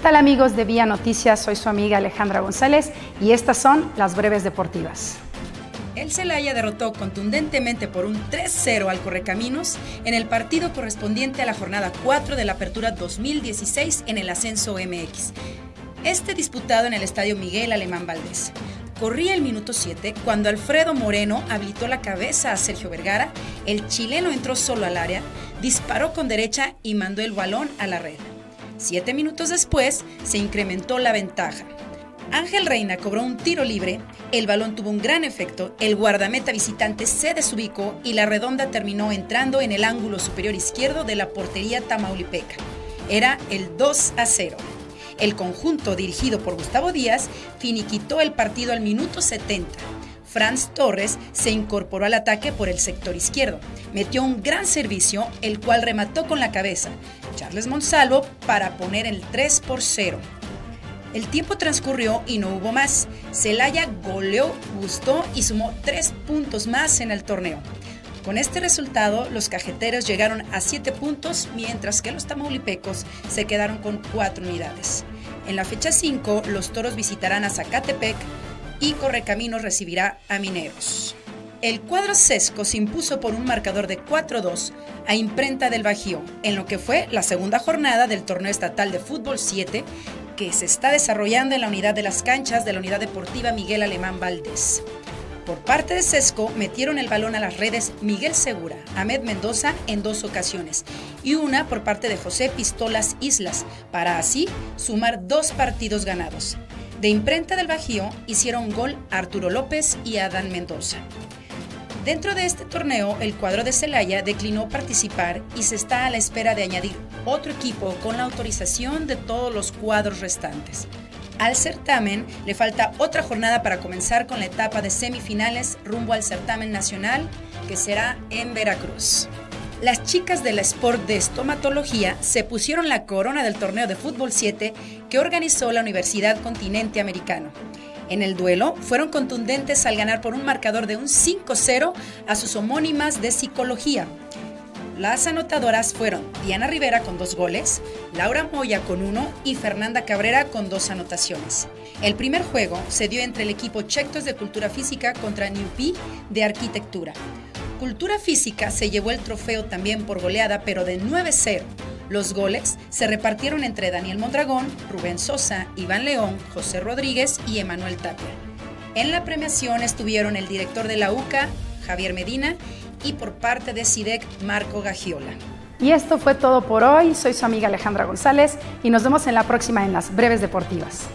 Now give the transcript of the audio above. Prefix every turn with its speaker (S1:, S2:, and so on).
S1: tal amigos de Vía Noticias? Soy su amiga Alejandra González y estas son las breves deportivas.
S2: El Celaya derrotó contundentemente por un 3-0 al Correcaminos en el partido correspondiente a la jornada 4 de la Apertura 2016 en el Ascenso MX. Este disputado en el Estadio Miguel Alemán Valdés. Corría el minuto 7 cuando Alfredo Moreno habilitó la cabeza a Sergio Vergara, el chileno entró solo al área, disparó con derecha y mandó el balón a la red. Siete minutos después se incrementó la ventaja. Ángel Reina cobró un tiro libre, el balón tuvo un gran efecto, el guardameta visitante se desubicó y la redonda terminó entrando en el ángulo superior izquierdo de la portería tamaulipeca. Era el 2 a 0. El conjunto dirigido por Gustavo Díaz finiquitó el partido al minuto 70. Franz Torres se incorporó al ataque por el sector izquierdo. Metió un gran servicio, el cual remató con la cabeza. Charles Monsalvo para poner el 3 por 0. El tiempo transcurrió y no hubo más. Celaya goleó, gustó y sumó tres puntos más en el torneo. Con este resultado, los cajeteros llegaron a siete puntos, mientras que los tamaulipecos se quedaron con cuatro unidades. En la fecha 5, los toros visitarán a Zacatepec y Correcaminos recibirá a Mineros. El cuadro Sesco se impuso por un marcador de 4-2 a Imprenta del Bajío, en lo que fue la segunda jornada del torneo estatal de fútbol 7 que se está desarrollando en la unidad de las canchas de la unidad deportiva Miguel Alemán Valdés. Por parte de Sesco metieron el balón a las redes Miguel Segura, Ahmed Mendoza en dos ocasiones y una por parte de José Pistolas Islas, para así sumar dos partidos ganados. De imprenta del Bajío hicieron gol Arturo López y Adán Mendoza. Dentro de este torneo, el cuadro de Celaya declinó participar y se está a la espera de añadir otro equipo con la autorización de todos los cuadros restantes. Al certamen le falta otra jornada para comenzar con la etapa de semifinales rumbo al certamen nacional que será en Veracruz. Las chicas de la Sport de Estomatología se pusieron la corona del torneo de fútbol 7 que organizó la Universidad Continente Americano. En el duelo fueron contundentes al ganar por un marcador de un 5-0 a sus homónimas de psicología. Las anotadoras fueron Diana Rivera con dos goles, Laura Moya con uno y Fernanda Cabrera con dos anotaciones. El primer juego se dio entre el equipo Chectos de Cultura Física contra Newpi de Arquitectura. Cultura Física se llevó el trofeo también por goleada, pero de 9-0. Los goles se repartieron entre Daniel Mondragón, Rubén Sosa, Iván León, José Rodríguez y Emanuel Tapia. En la premiación estuvieron el director de la UCA, Javier Medina, y por parte de SIDEC, Marco Gagiola.
S1: Y esto fue todo por hoy. Soy su amiga Alejandra González y nos vemos en la próxima en las breves deportivas.